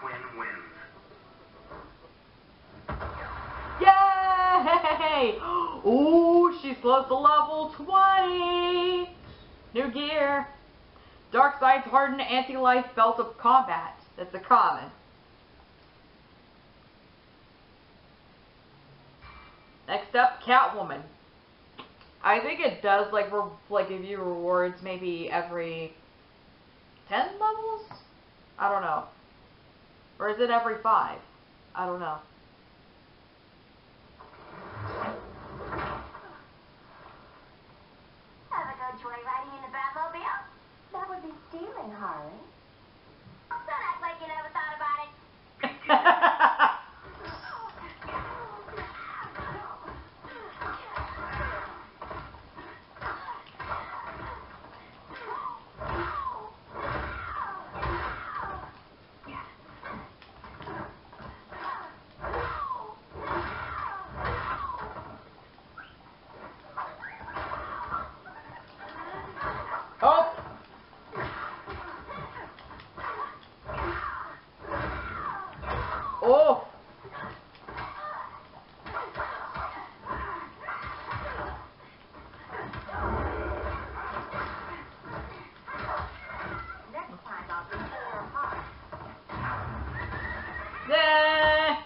Quinn wins. Yay! Ooh, she slows to level 20. New gear. Darkseid's hardened anti-life belt of combat. That's a common. Next up, Catwoman. I think it does like re- like give you rewards maybe every ten levels. I don't know. Or is it every five? I don't know. Ever go joyriding in the Batmobile? That would be stealing, Harley. Don't act like you never thought about it. oh. Oh. Next time I'll be four hard. Yeah.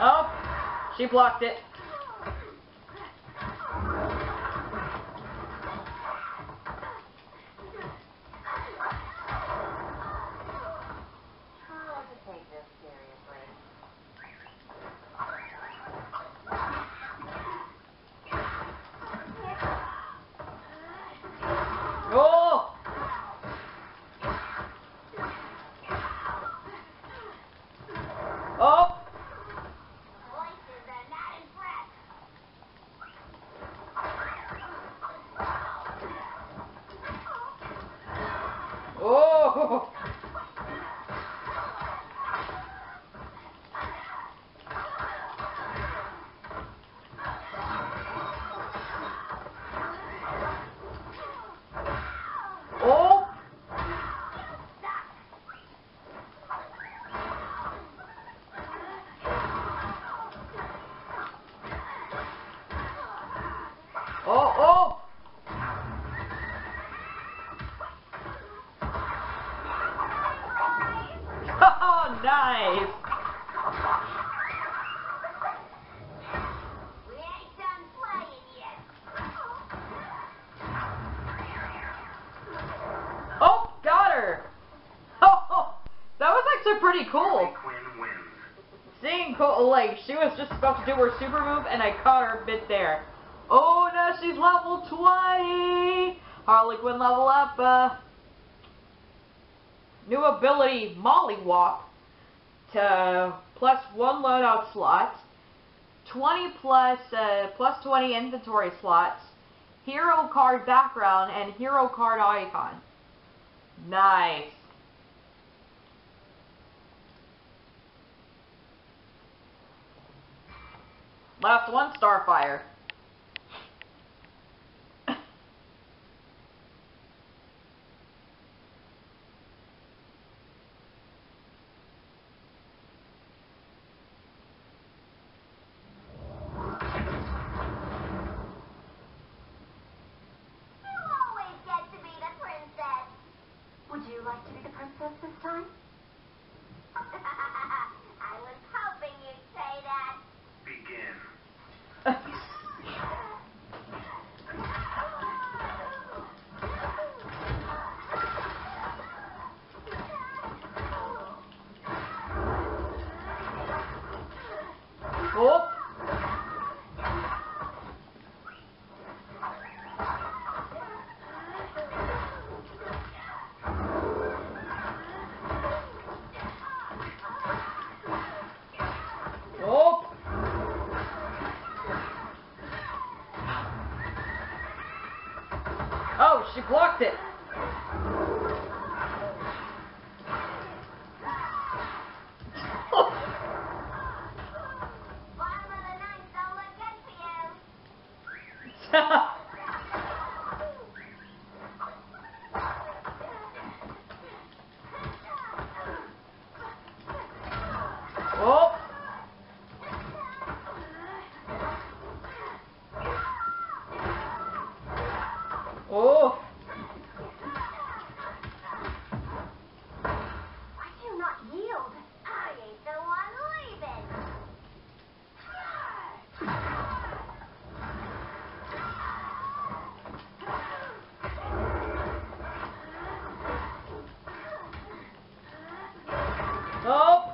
Oh. She blocked it. Try to take this seriously. Oh. Oh. Voices are not pretty cool. Harley Quinn wins. Seeing Cole, like, she was just about to do her super move, and I caught her bit there. Oh, now she's level 20! Harley Quinn level up, uh, new ability, Mollywop, to plus one loadout slot, 20 plus, uh, plus 20 inventory slots, hero card background, and hero card icon. Nice. Last one, Starfire. You always get to be the princess. Would you like to be the princess this time? I was hoping you'd say that. Begin. Oh. Oh. Oh, she blocked it. Bottom of the ninth, don't look good for you. oh. Oh. Why do you not yield? I ain't the one leaving. Oh.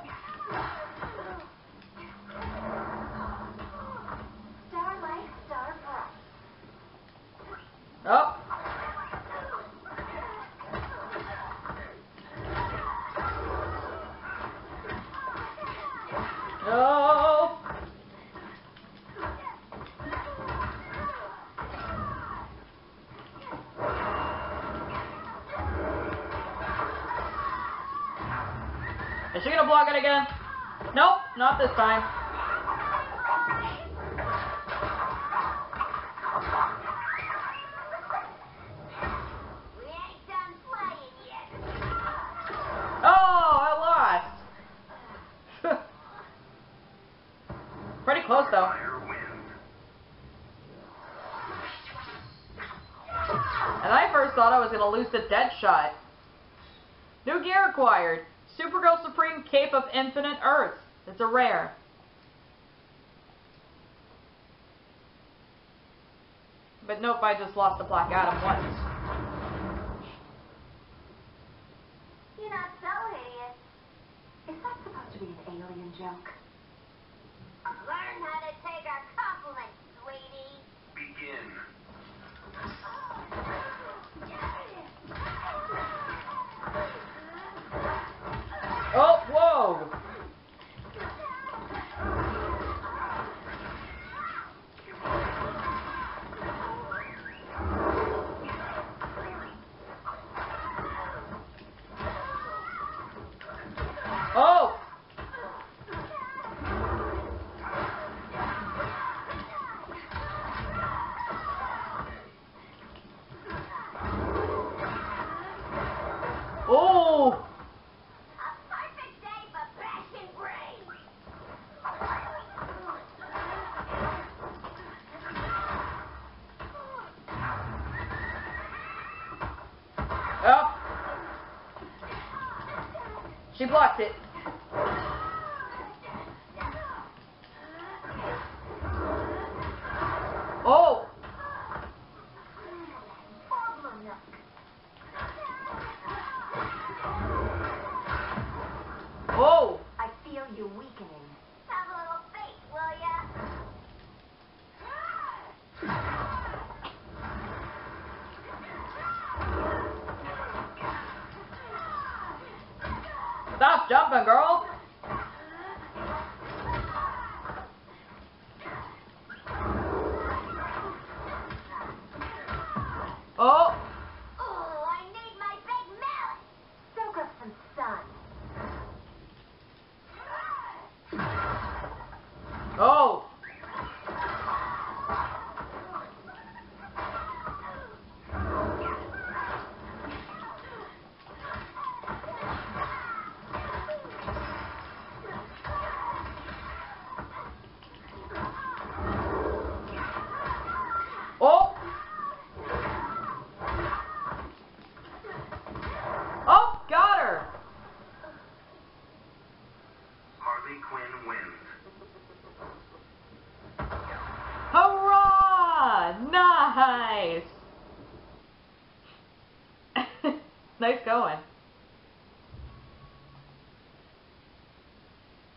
Starlight, star bright. Oh. No. Is she gonna block it again? Nope, not this time. Oh, I lost. Pretty close though. And I first thought I was gonna lose the dead shot. New gear acquired. Supergirl Supreme Cape of Infinite Earth. It's a rare. But nope, I just lost the Black Adam once. You're not so hideous. Is that supposed to be an alien joke? Learn how to take a compliment, sweetie. Begin. Oh, whoa! Oh! Oh! A perfect day for bashing brains. Oh! She blocked it. Jumping, girl. Oh, Oh, I need my big mallet. Soak up some sun. oh. Oh. Oh, got her. Harley Quinn wins. Hurrah! Nice! Nice going.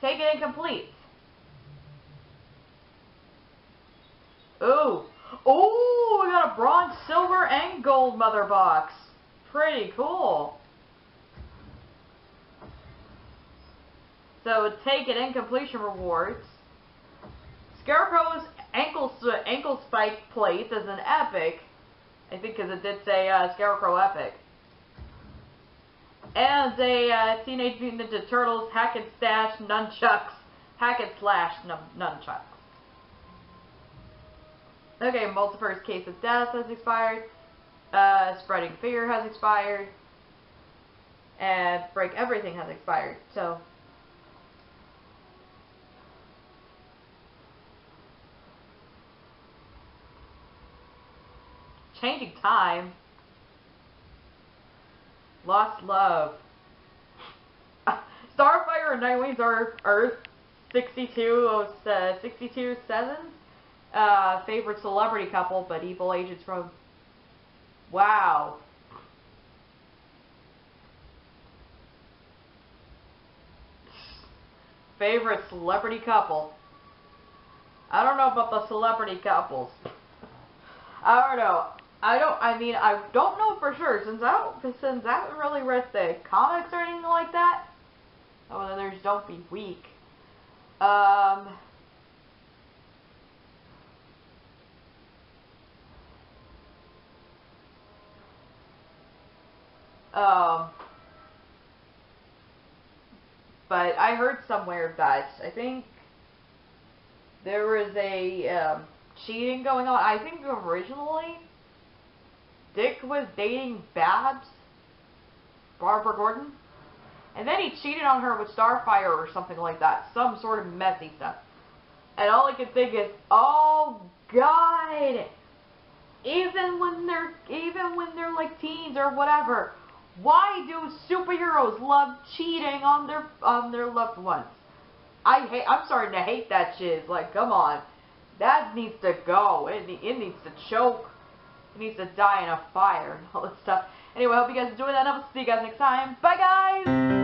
Take it incomplete. Ooh. Ooh, we got a bronze, silver, and gold mother box. Pretty cool. So take it incompletion rewards. Scarecrow's ankle ankle spike plate is an epic. I think because it did say uh, Scarecrow epic. And a uh, Teenage Mutant Ninja Turtles hack and stash nunchucks, hack and slash nun- nunchucks. Okay, multiverse case of death has expired. Uh, spreading fear has expired. And break everything has expired. So Changing time. Lost love. Starfire and Nightwings are Earth 62, uh, 62 sevens. Uh, favorite celebrity couple, but evil agents from. Wow. Favorite celebrity couple. I don't know about the celebrity couples. I don't know. I don't. I mean, I don't know for sure since I don't since I haven't really read the comics or anything like that. Oh, then there's don't be weak. Um. Um. But I heard somewhere that I think there was a um, cheating going on. I think originally Dick was dating Babs, Barbara Gordon, and then he cheated on her with Starfire or something like that, some sort of messy stuff. And all I could think is, oh God, even when they're even when they're like teens or whatever, why do superheroes love cheating on their on their loved ones? I hate. I'm starting to hate that shit. Like, come on, that needs to go. It it needs to choke. Needs to die in a fire and all this stuff. Anyway, I hope you guys enjoyed that. and I'll see you guys next time. Bye, guys.